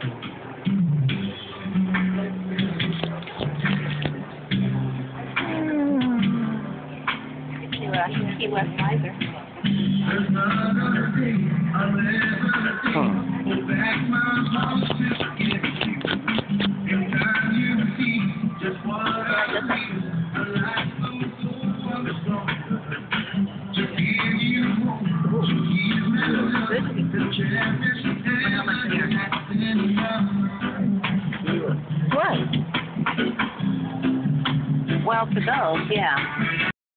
He left, he left neither. Well, to go, yeah.